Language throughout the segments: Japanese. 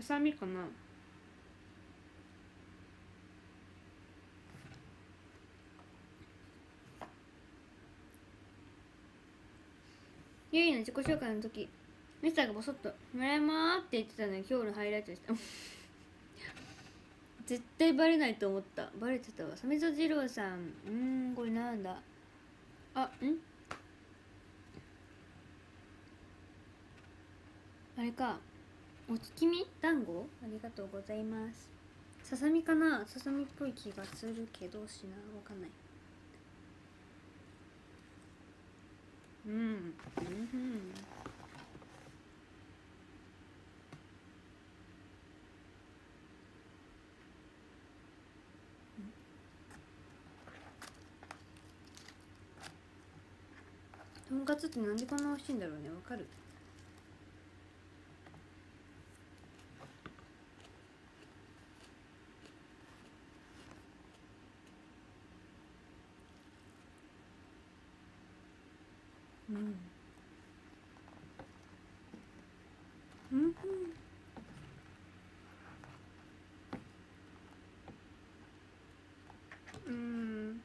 ささみかな。ゆいの自己紹介の時ミスターがボソッと「村山」って言ってたのに今日のハイライトでした。絶対バレないと思った。バレてたわ。鮫戸二郎さん。うんこれなんだ。あん？あれか。お月見団子？ありがとうございます。ささみかな？ささみっぽい気がするけどしなわかんない。うん。うん。とんかつってなんでこんな美味しいんだろうね。わかるうんうんうん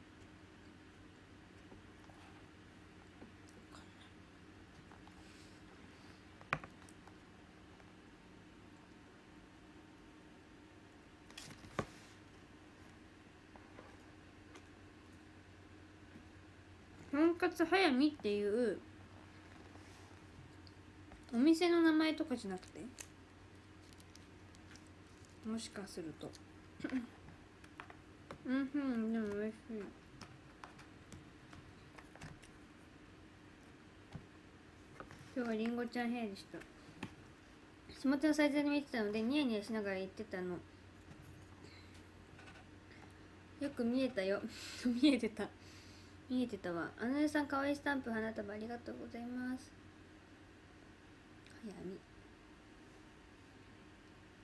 とんかつ早見っていうお店の名前とかじゃなくてもしかすると。うんうんでも美味しい。今日はりんごちゃん部屋でした。スマホのサイズで見てたのでニヤニヤしながら言ってたの。よく見えたよ。見えてた。見えてたわ。あのねさんかわいいスタンプ花束ありがとうございます。早見。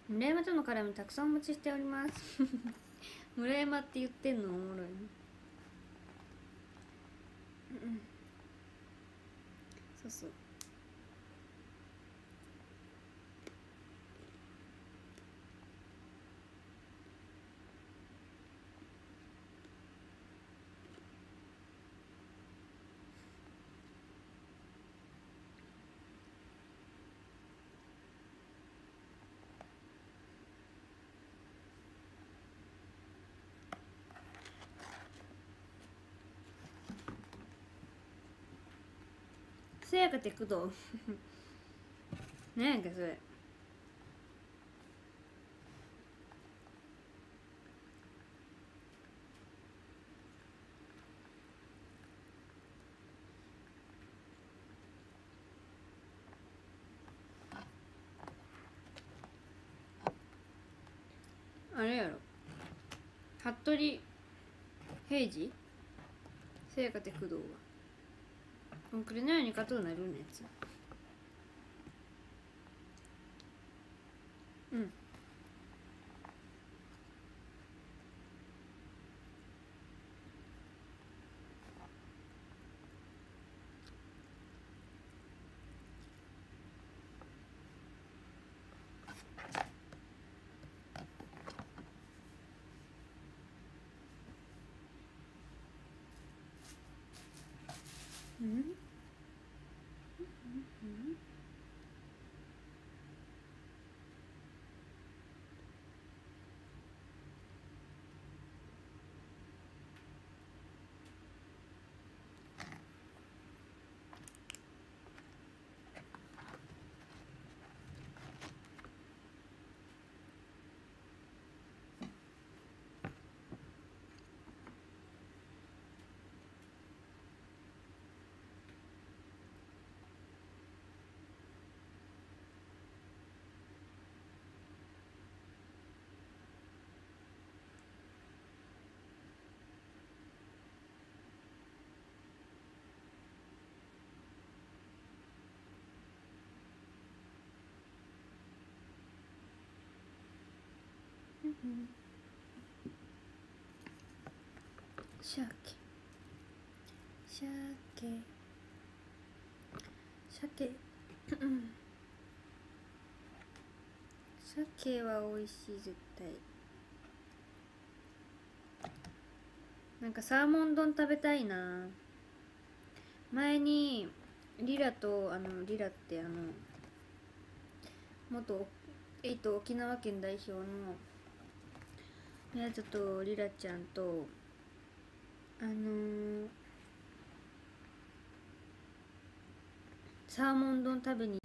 村山との絡みたくさんお持ちしております。村山って言ってんのおもろいね。うん。そうそう。せやかて工藤何やんかそれ。あれやろ。服部平次？せやかて工藤はこれのように勝とうなるのやつうん。うん。鮭鮭鮭鮭は美味しい絶対。なんかサーモン丼食べたいな。前にリラとあのリラってあの元えっと沖縄県代表のやつとリラちゃんとあのーサーモン丼食べに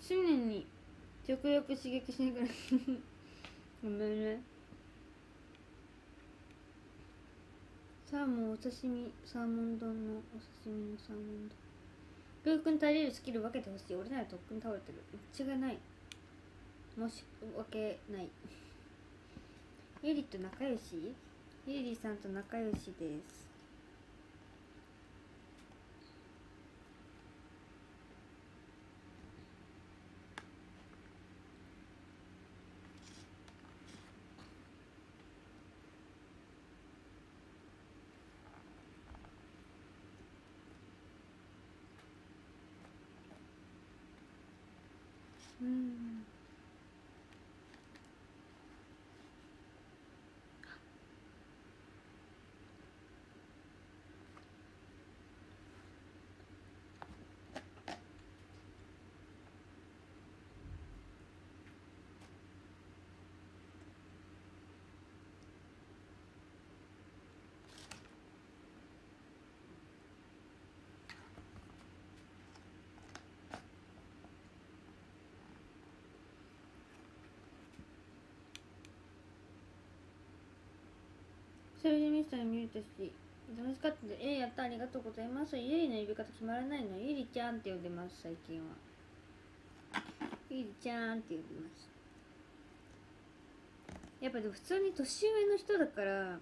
新年に。食欲刺激しながら ごめんね。サーモンお刺身サーモン丼のお刺身のサーモン丼。グーくん足りるスキル分けてほしい。俺ならとっくに倒れてる。違いない。もし分けない。ゆりと仲良し？ゆりさんと仲良しですうんそれでミスターに見れたし楽しかった。でえー、やった。ありがとうございます。ゆりの呼び方決まらないの？ゆりちゃんって呼んでます最近は。ゆりちゃんって呼んでます。やっぱでも普通に年上の人だから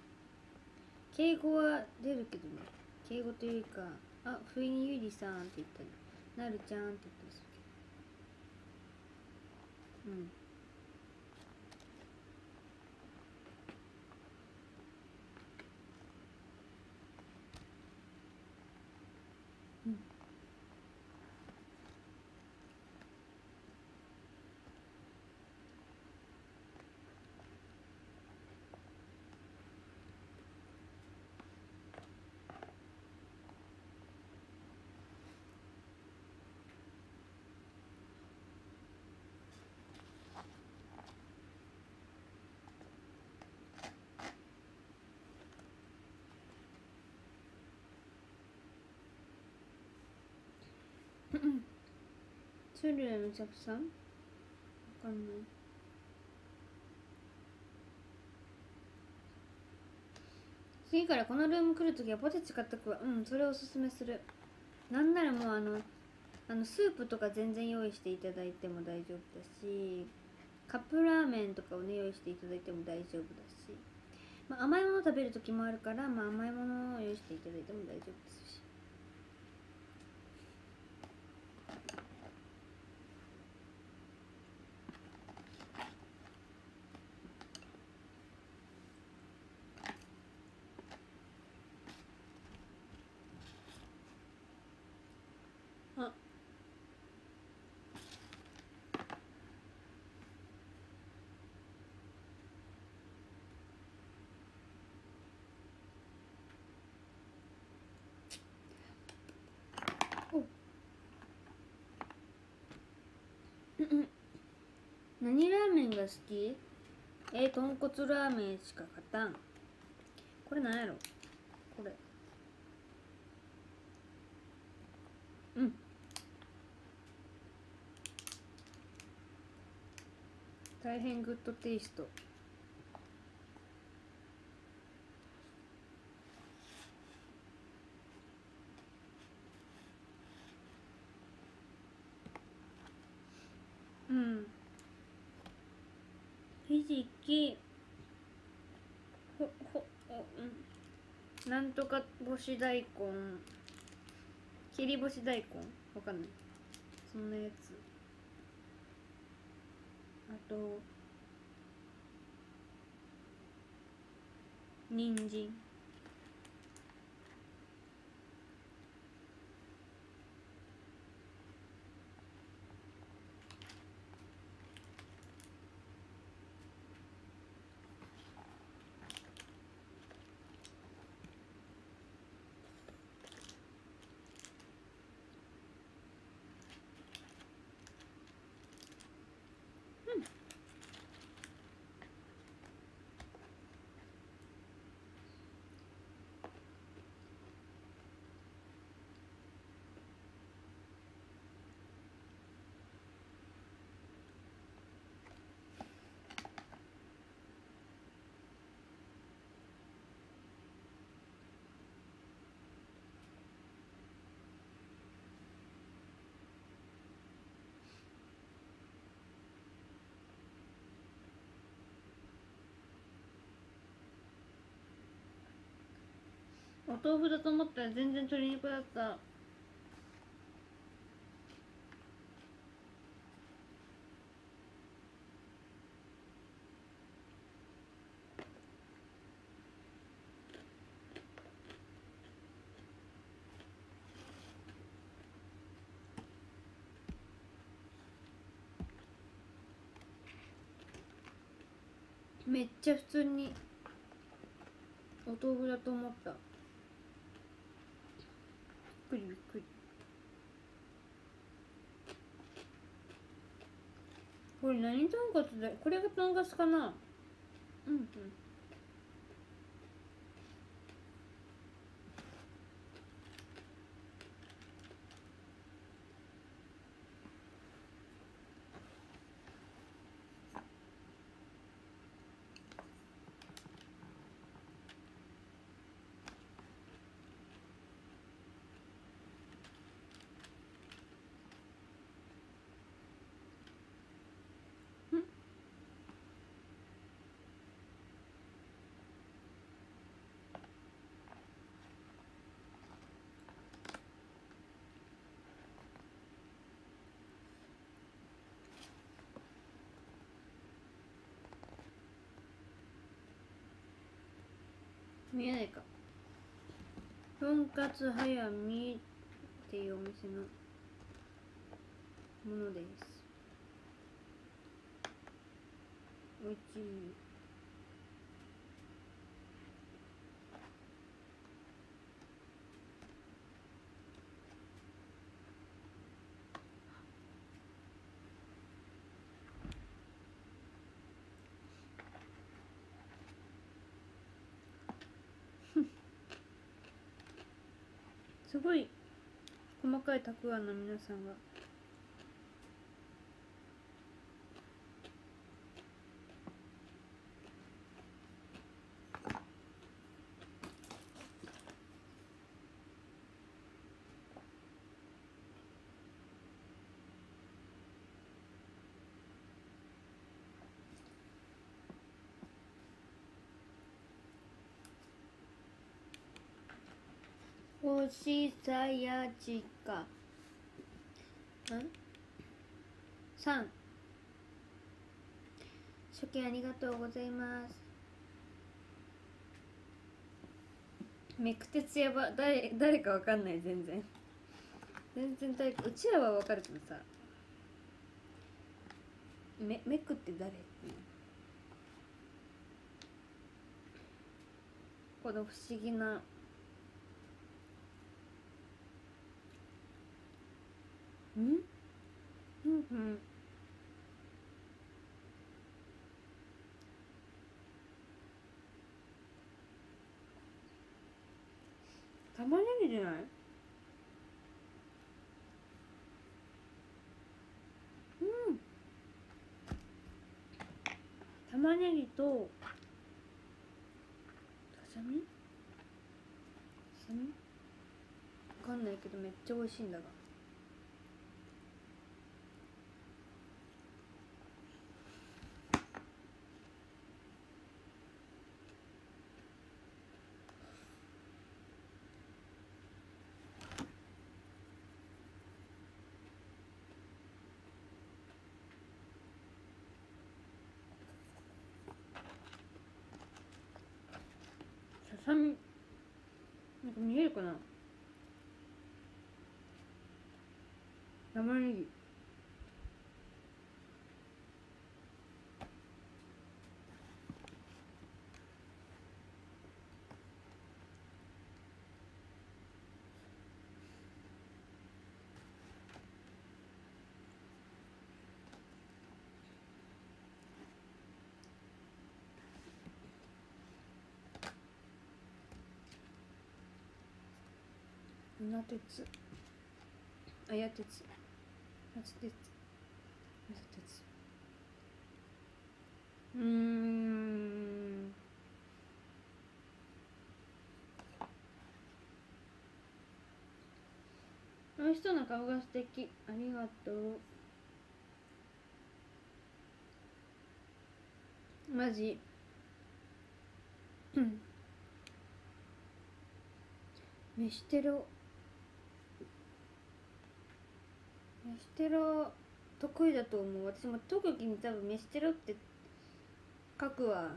敬語は出るけどね。敬語というかあ不意にゆりさんって言ったりなるちゃんって言ったりするけど。うん。鶴瓶の作さんわかんない次からこのルーム来るときはポテチ買ってくわうんそれおすすめするなんならもうあのあのスープとか全然用意していただいても大丈夫だしカップラーメンとかをね用意していただいても大丈夫だし、まあ、甘いもの食べる時もあるから、まあ、甘いものを用意していただいても大丈夫ですし何ラーメンが好き？えー、豚骨ラーメンしか勝たん。これなんやろ？これ。うん。大変グッドテイストうんひじきほほおうん。なんとか干し大根。切り干し大根？わかんない。そそんなやつ。あと人参。お豆腐だと思ったら全然鶏肉だった。めっちゃ普通にお豆腐だと思ったびっくりびっくりこれ何とんかつだこれがとんかつかな。うんうん。見えないか。とんかつ早見っていうお店のものです。おいしい。すごい細かいたくあんの皆さんがおしさやちかん？三。初見ありがとうございます。めくてつやば誰誰かわかんない全然。全然誰かうちらはわかるけどさ。めめくって誰？この不思議なうんうんうん玉ねぎじゃないうん玉ねぎとささみささみわかんないけどめっちゃ美味しいんだが酸味なんか見えるかな。玉ねぎ船鉄。あや鉄。初鉄。朝鉄。うーん。あの人の顔が素敵。ありがとう。マジ。うん。飯テロ。飯テロ得意だと思う。私も特技に多分飯テロって書くわ。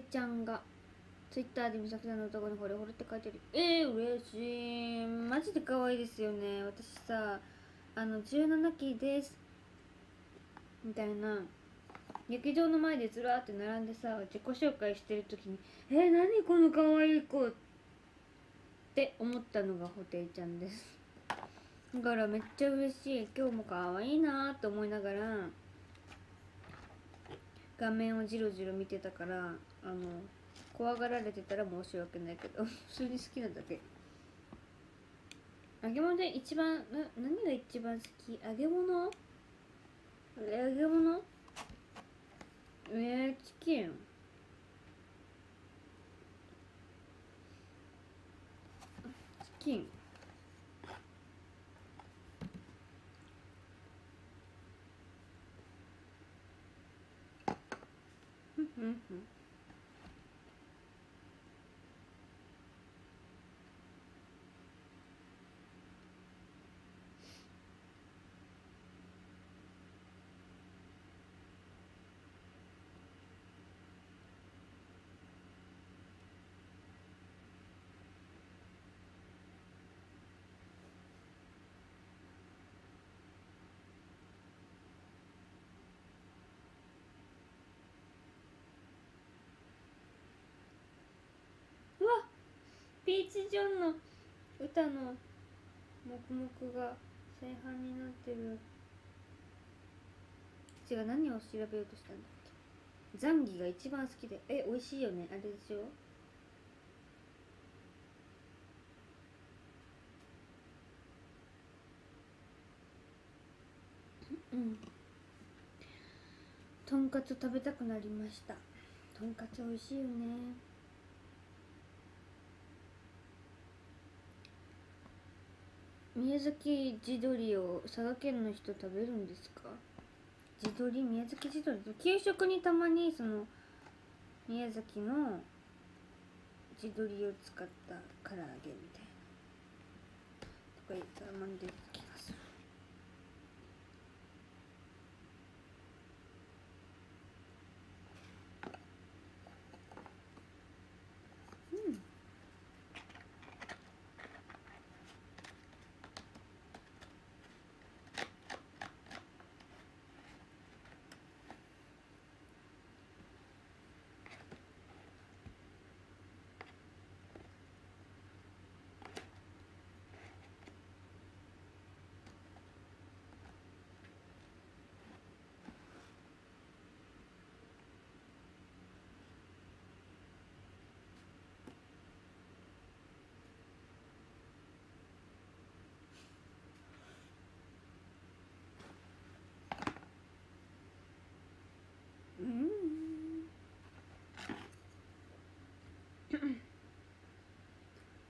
てちゃんがツイッターで美咲さんの男にほれほれって書いてる。えー、嬉しい。マジで可愛いですよね。私さあの17期です。みたいな。劇場の前でずらーって並んでさ自己紹介してる時に「えー、何この可愛い子」って思ったのがホテイちゃんです。だからめっちゃ嬉しい。今日も可愛いなーって思いながら画面をじろじろ見てたからあの怖がられてたら申し訳ないけど 普通に好きなだけ。揚げ物で一番な何が一番好き？揚げ物？揚げ物？えー、チキン。チキン。うんうんうんうわピーチ・ジョンの歌の黙々が再販になってる違う何を調べようとしたん。だっけザンギが一番好きでえ美味しいよねあれでしょうん。とんかつ食べたくなりました。とんかつ美味しいよね。宮崎地鶏を佐賀県の人食べるんですか？地鶏？宮崎地鶏？給食にたまにその宮崎の地鶏を使った唐揚げみたいな。とかたまに出てきがするうん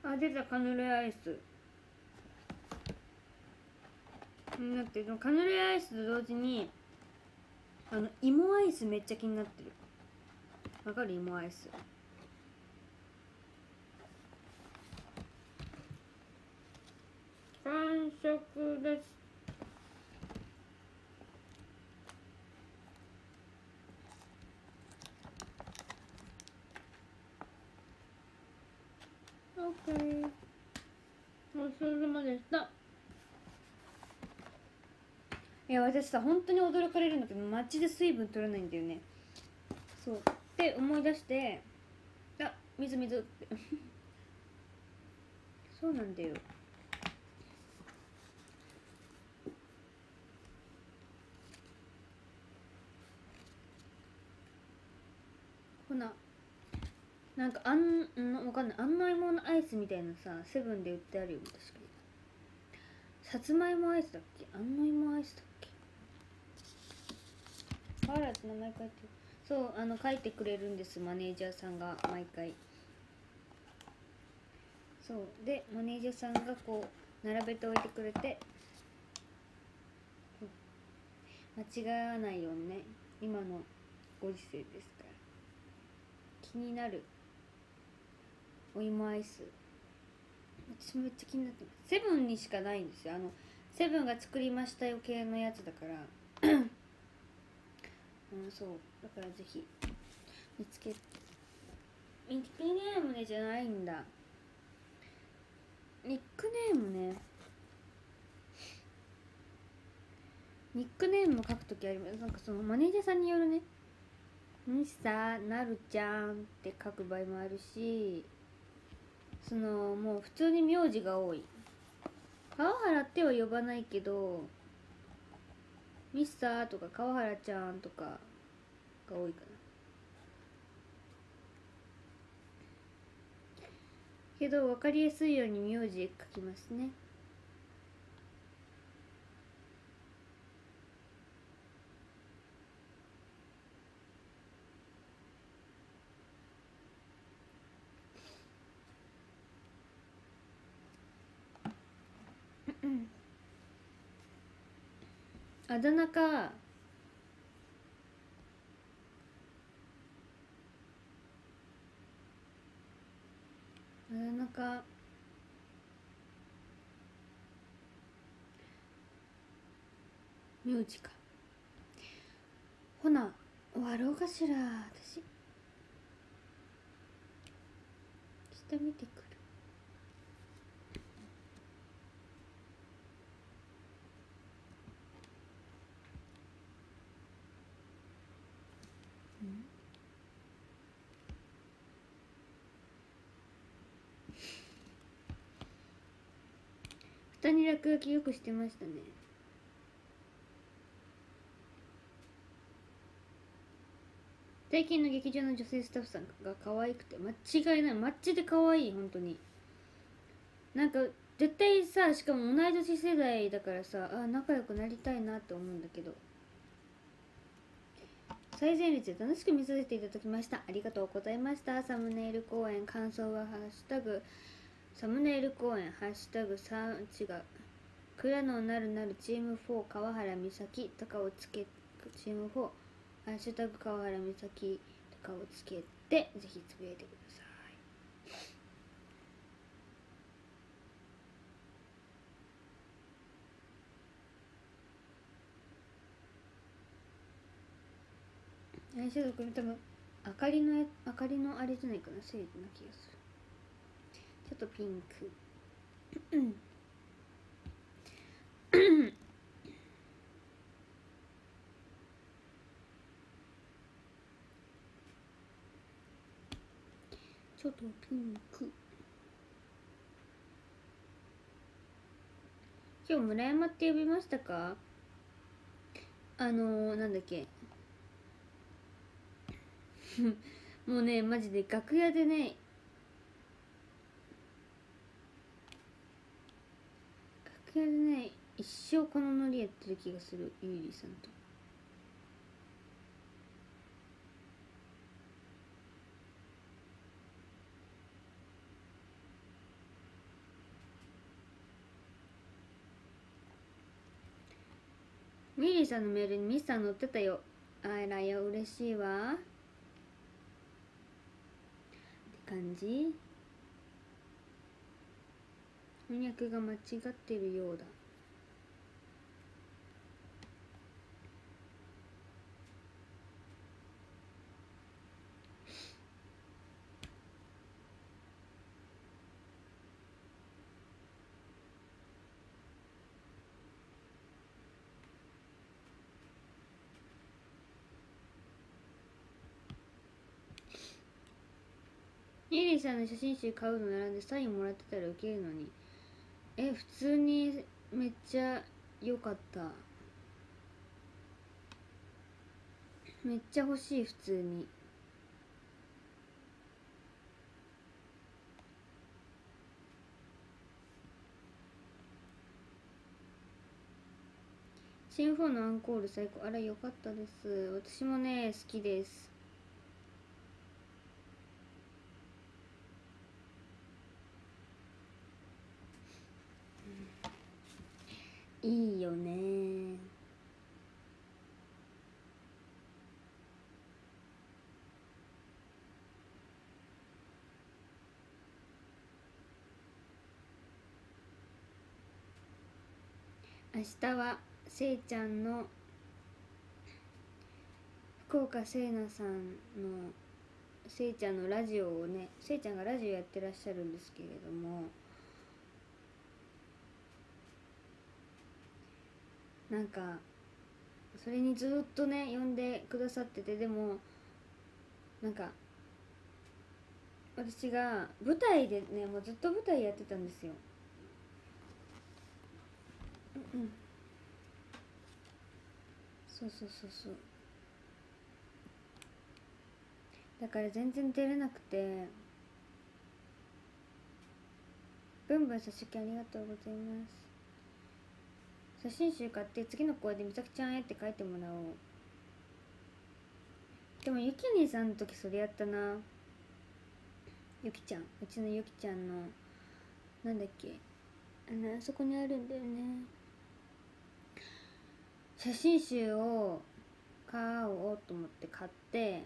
あ出たカヌレアイス。だってカヌレアイスと同時にあの芋アイスめっちゃ気になってる。わかる？芋アイス。完食です。OK ごちそうさまでした。いや私さ本当に驚かれるんだけど街で水分取らないんだよね。そう。って思い出してあ水水って。そうなんだよほななんかあんんわかんない。案内物アイスみたいなさセブンで売ってあるよ確かにさつまいもアイスだっけ？案内物アイスだっけ？あらって名前書いてそうあの書いてくれるんですマネージャーさんが毎回。そう。でマネージャーさんがこう並べておいてくれて。間違わないようにね。今のご時世ですから。気になる。お芋アイス。私めっちゃ気になってます。セブンにしかないんですよ。あのセブンが作りましたよ系のやつだから。うんそう。だからぜひ。見つけニックネームねじゃないんだ。ニックネームね。ニックネームも書くときあります。なんかそのマネージャーさんによるね「ミスターなるちゃん」って書く場合もあるし。そのもう普通に名字が多い。川原っては呼ばないけどミスターとか川原ちゃんとかが多いかな。けど分かりやすいように名字書きますね。あだ名かあだ名か名字か。ほな終わろうかしら私。下見てくる蓋に落書きよくしてましたね。最近の劇場の女性スタッフさんが可愛くて間違いない。マッチで可愛い本当に。なんか絶対さしかも同い年世代だからさあ仲良くなりたいなって思うんだけど。最前列で楽しく見させていただきました。ありがとうございました。サムネイル公演感想はハッシュタグサムネイル公演ハッシュタグ3違う倉野なるなるチーム4川原美咲とかをつけチーム4ハッシュタグ川原美咲とかをつけてぜひつぶやいてください。アイシャドウこれ多分あかりのやあかりのあれじゃないかなセージな気がする。ちょっとピンク。ちょっとピンク。今日村山って呼びましたか？あのー、なんだっけ。もうねマジで楽屋でねでね一生このノリやってる気がするゆいりさんと。ミリさんのメールにミスさん載ってたよ。あらよ、嬉しいわ。って感じ。翻訳が間違ってるようだ。イリーさんの写真集買うの並んでサインもらってたらウケるのに。え普通にめっちゃ良かった。めっちゃ欲しい普通に。新フォンのアンコール最高。あら良かったです。私もね好きです。いいよね。明日はせいちゃんの福岡せいなさんのせいちゃんのラジオをねせいちゃんがラジオやってらっしゃるんですけれどもなんかそれにずっとね呼んでくださっててでもなんか私が舞台でねもうずっと舞台やってたんですよ。そうそうそうそう。だから全然出れなくてブンブン差し入れありがとうございます。写真集買って次の声で「みさきちゃんへ」って書いてもらおう。でもゆきにさんの時それやったな。ゆきちゃん。うちのゆきちゃんのなんだっけ。あのあそこにあるんだよね。写真集を買おうと思って買って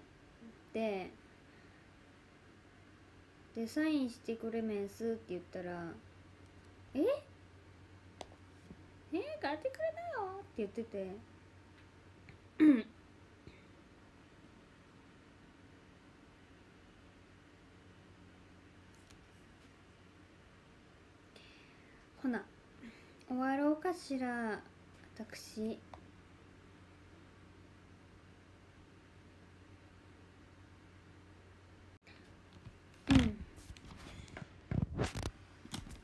でデサインしてくれめんすって言ったら「え？ねえ買ってくれなよ」って言ってて。ほな終わろうかしら私。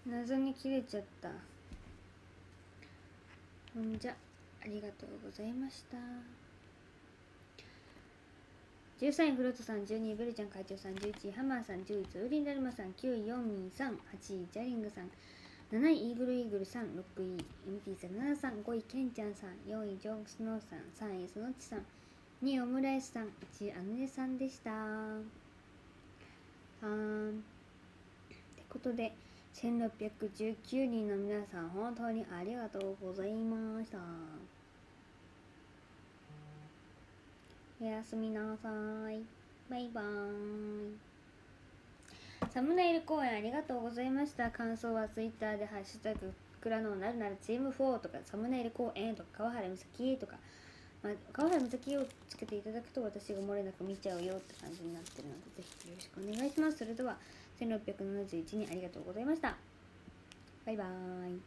謎に切れちゃった。ほんじゃありがとうございました。13位フロートさん12位ベルちゃん会長さん11位ハマーさん10位ツーリンダルマさん9位ヨンミンさん8位ジャリングさん7位イーグルイーグルさん6位 MT07 さん5位ケンちゃんさん4位ジョークスノーさん3位スノッチさん2位オムライスさん1位アヌネさんでした。はーん。ってことで1619人の皆さん本当にありがとうございました。おやすみなさい。バイバーイ。サムネイル公演ありがとうございました。感想はツイッターで「ハッシュタグくらのなるなるチーム4」とかサムネイル公演とか川原美咲とか、まあ、川原美咲をつけていただくと私が漏れなく見ちゃうよって感じになってるのでぜひよろしくお願いします。それでは1671人ありがとうございましたバイバーイ。